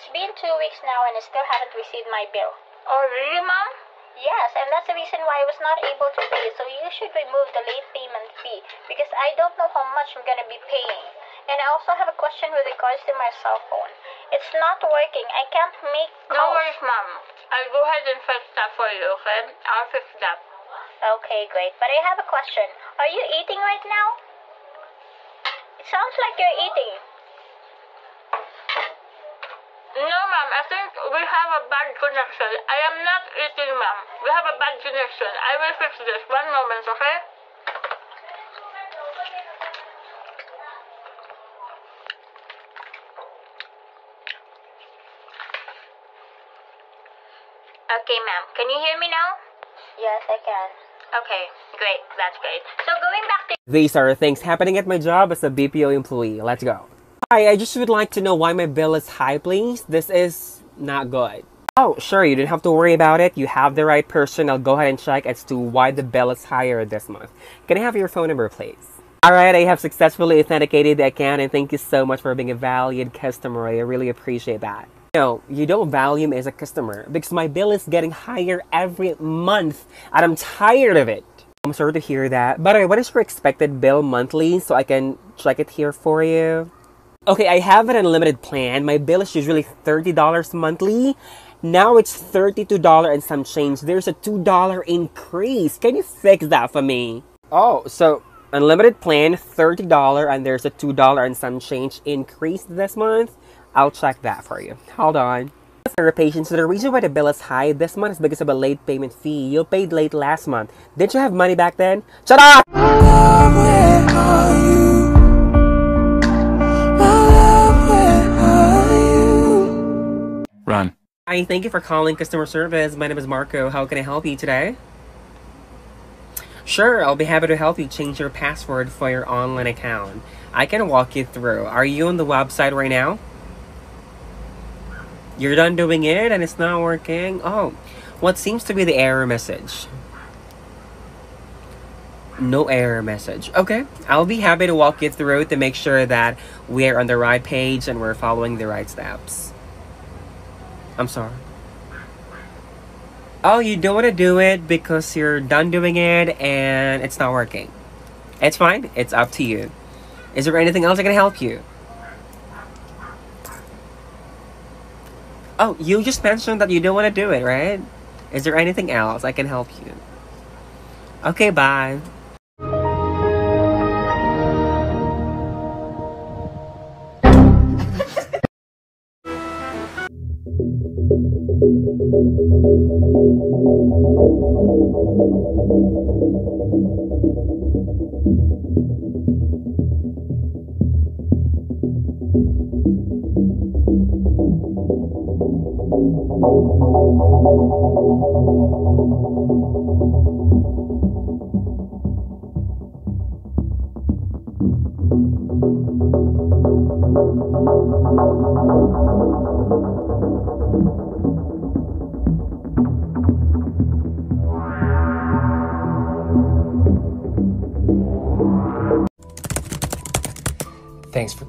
It's been two weeks now and I still haven't received my bill. Oh, really, Mom? Yes, and that's the reason why I was not able to pay. So you should remove the late payment fee because I don't know how much I'm gonna be paying. And I also have a question with regards to my cell phone. It's not working. I can't make calls. No worries, Mom. I'll go ahead and fix that for you, okay? I'll fix that. Okay, great. But I have a question. Are you eating right now? It sounds like you're eating. No, Mom. I think we have a bad connection. I am not eating, Mom. We have a bad connection. I will fix this. One moment, okay? Okay, ma'am. Can you hear me now? Yes, I can. Okay, great. That's great. So going back to These are things happening at my job as a BPO employee. Let's go. Hi, I just would like to know why my bill is high, please. This is not good. Oh, sure, you didn't have to worry about it. You have the right person. I'll go ahead and check as to why the bill is higher this month. Can I have your phone number, please? Alright, I have successfully authenticated the account and thank you so much for being a valued customer. I really appreciate that. No, you don't value me as a customer because my bill is getting higher every month and I'm tired of it. I'm sorry to hear that. By the uh, way, what is your expected bill monthly so I can check it here for you? Okay, I have an unlimited plan. My bill is usually $30 monthly. Now it's $32 and some change. There's a $2 increase. Can you fix that for me? Oh, so unlimited plan, $30 and there's a $2 and some change increase this month. I'll check that for you. Hold on. Your patience, the reason why the bill is high this month is because of a late payment fee. You paid late last month. Didn't you have money back then? Shut up! Run. Hi, thank you for calling customer service. My name is Marco. How can I help you today? Sure, I'll be happy to help you change your password for your online account. I can walk you through. Are you on the website right now? You're done doing it and it's not working? Oh, what seems to be the error message? No error message. Okay, I'll be happy to walk you through to make sure that we're on the right page and we're following the right steps. I'm sorry. Oh, you don't want to do it because you're done doing it and it's not working. It's fine. It's up to you. Is there anything else I can help you? Oh, you just mentioned that you don't want to do it, right? Is there anything else I can help you? Okay, bye. Thanks for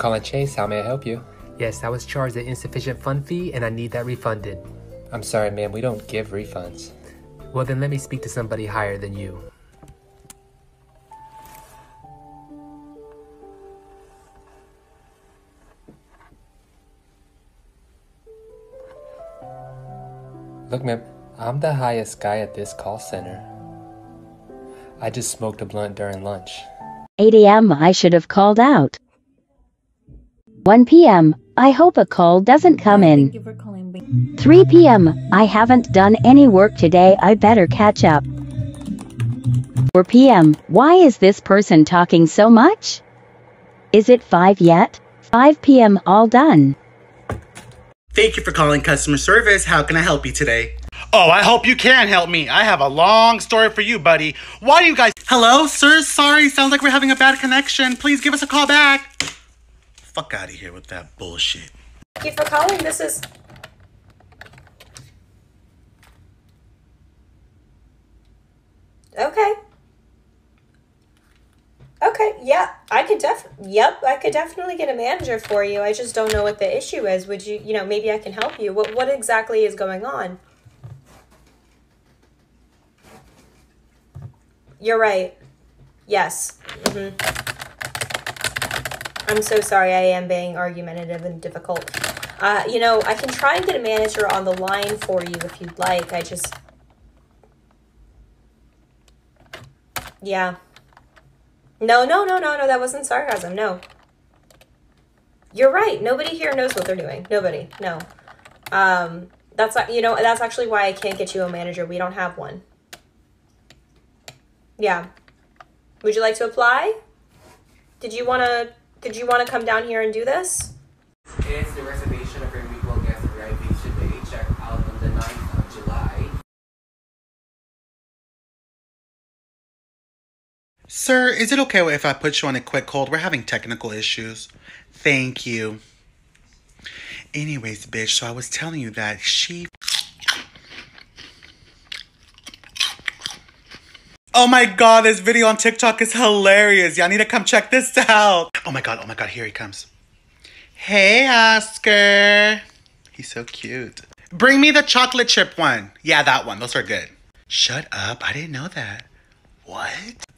calling Chase. How may I help you? Yes, I was charged an insufficient fund fee and I need that refunded. I'm sorry, ma'am. We don't give refunds. Well, then let me speak to somebody higher than you. Look, ma'am. I'm the highest guy at this call center. I just smoked a blunt during lunch. 8 a.m. I should have called out. 1 p.m. I hope a call doesn't come in. you for calling. Bank. 3 p.m. I haven't done any work today. I better catch up. 4 p.m. Why is this person talking so much? Is it 5 yet? 5 p.m. All done. Thank you for calling customer service. How can I help you today? Oh, I hope you can help me. I have a long story for you, buddy. Why do you guys. Hello, sir. Sorry, sounds like we're having a bad connection. Please give us a call back. Fuck out of here with that bullshit. Thank you for calling. This is. Okay. Okay, yeah, I could def yep, I could definitely get a manager for you. I just don't know what the issue is. Would you, you know, maybe I can help you. What what exactly is going on? You're right. Yes. hmm I'm so sorry. I am being argumentative and difficult. Uh, you know, I can try and get a manager on the line for you if you'd like. I just Yeah. No, no, no, no, no, that wasn't sarcasm. No. You're right. Nobody here knows what they're doing. Nobody. No. Um, that's you know, that's actually why I can't get you a manager. We don't have one. Yeah. Would you like to apply? Did you want to did you want to come down here and do this? It's the reservation of your mutual guest arriving today. Check out on the 9th of July. Sir, is it okay if I put you on a quick hold? We're having technical issues. Thank you. Anyways, bitch, so I was telling you that she. Oh my god, this video on TikTok is hilarious. Y'all need to come check this out. Oh my god, oh my god, here he comes. Hey, Oscar. He's so cute. Bring me the chocolate chip one. Yeah, that one. Those are good. Shut up. I didn't know that. What?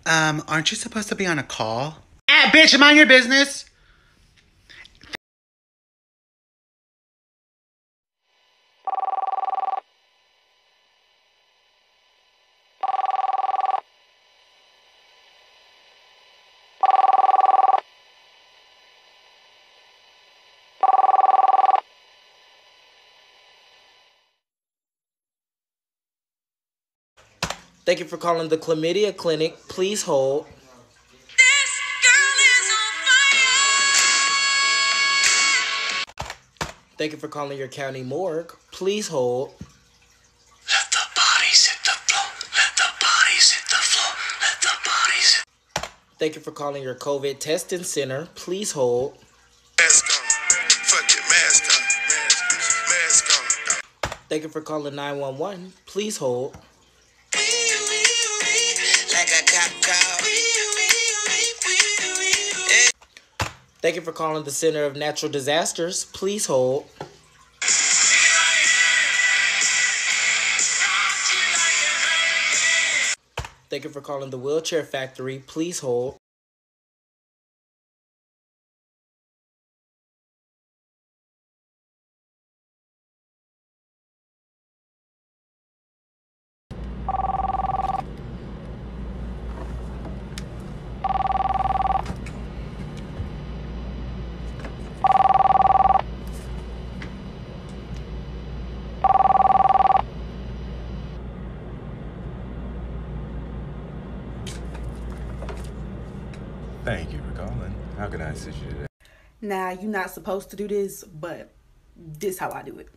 Um, aren't you supposed to be on a call? Ah, bitch, mind your business. Thank you for calling the Chlamydia Clinic. Please hold. Thank you for calling your county morgue. Please hold. Let the bodies hit the floor. Let the bodies hit the floor. Let the bodies Thank you for calling your COVID testing center. Please hold. Mask on. Fuck it, mask on. Mask, mask on. Thank you for calling 911. Please hold. Thank you for calling the Center of Natural Disasters. Please hold. Thank you for calling the Wheelchair Factory. Please hold. Thank you for calling. How can I assist you today? Now you're not supposed to do this, but this how I do it.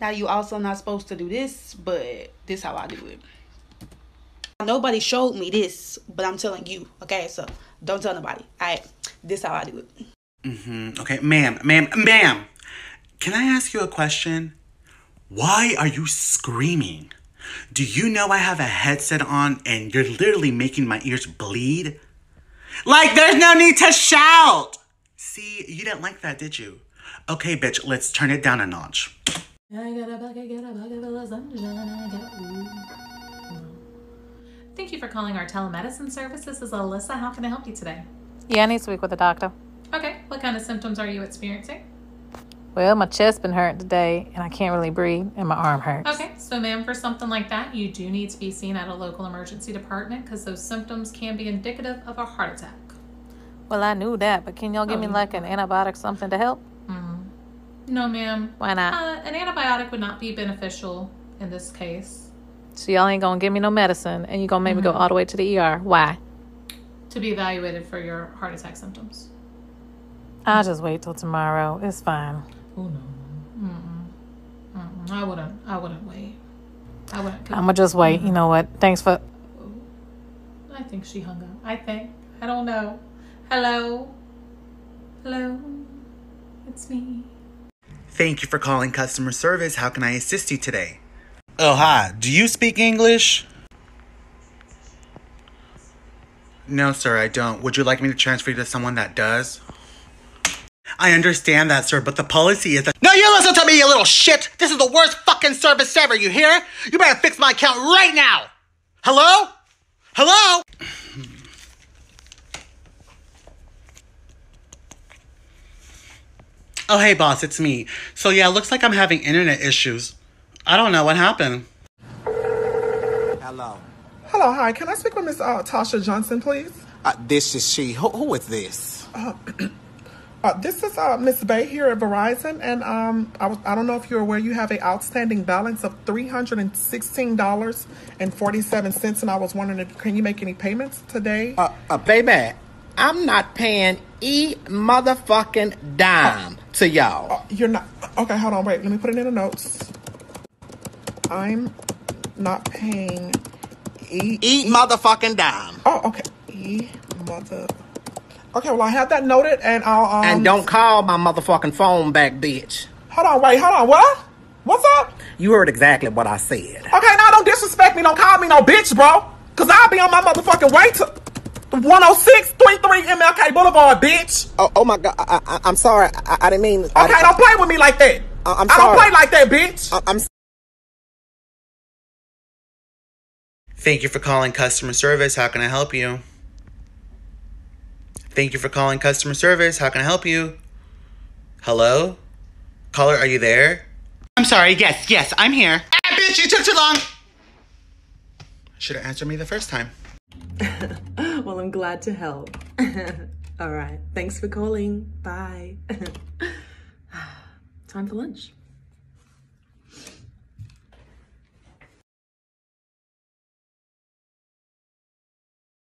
Now you also not supposed to do this, but this how I do it. Nobody showed me this, but I'm telling you, okay? So don't tell nobody. Alright, this how I do it. Mm-hmm. Okay, ma'am, ma'am, ma'am. Can I ask you a question? Why are you screaming? Do you know I have a headset on and you're literally making my ears bleed? Like, there's no need to shout! See, you didn't like that, did you? Okay, bitch, let's turn it down a notch. I got a bucket, get a bucket full of sunshine. I got ooh. Thank you for calling our telemedicine service. This is Alyssa. How can I help you today? Yeah, I need to speak with a doctor. Okay. What kind of symptoms are you experiencing? Well, my chest been hurting today, and I can't really breathe, and my arm hurts. Okay. So, ma'am, for something like that, you do need to be seen at a local emergency department because those symptoms can be indicative of a heart attack. Well, I knew that, but can y'all give me Oh. like an antibiotic, something to help? No, ma'am. Why not? Uh, an antibiotic would not be beneficial in this case. So y'all ain't gonna give me no medicine, and you gonna make me go Mhm. all the way to the ER. Why? To be evaluated for your heart attack symptoms. I'll just wait till tomorrow. It's fine. Oh no. Mm-mm. Mm-mm. I wouldn't. I wouldn't wait. I wouldn't. I'm gonna just wait. You mm-hmm. know what? Thanks for. I think she hung up. I think. I don't know. Hello. Hello. It's me. Thank you for calling customer service. How can I assist you today? Oh, hi. Do you speak English? No, sir, I don't. Would you like me to transfer you to someone that does? I understand that, sir, but the policy is that. No, you listen to me, you little shit! This is the worst fucking service ever, you hear? You better fix my account right now! Hello? Hello? Oh, hey, boss, it's me. So, yeah, looks like I'm having internet issues. I don't know what happened. Hello. Hello, hi. Can I speak with Miss uh, Tasha Johnson, please? Uh, this is she. Who, who is this? Uh, uh, this is uh, Miss Bay here at Verizon, and um, I, was, I don't know if you're aware you have an outstanding balance of three hundred and sixteen dollars and forty-seven cents, and I was wondering if can you make any payments today? Uh, uh, baby, I'm not paying e motherfucking dime to y'all. Uh, you're not. Okay, hold on. Wait, let me put it in the notes. I'm not paying e e motherfucking dime. Oh, okay. E mother. Okay, well I have that noted, and I'll um. and don't call my motherfucking phone back, bitch. Hold on, wait, hold on. What? What's up? You heard exactly what I said. Okay, now don't disrespect me. Don't call me no bitch, bro. Cause I'll be on my motherfucking way to 10633 MLK Boulevard, bitch. Oh, oh my god, I, I, I'm sorry. I, I didn't mean. Okay, I, don't play with me like that. I, I'm I don't play like that, bitch. I, I'm. Thank you for calling customer service. How can I help you? Thank you for calling customer service. How can I help you? Hello? Caller, are you there? I'm sorry, yes, yes, I'm here. Ah, bitch, you took too long! Should have answered me the first time. well, I'm glad to help. All right. Thanks for calling. Bye. Time for lunch.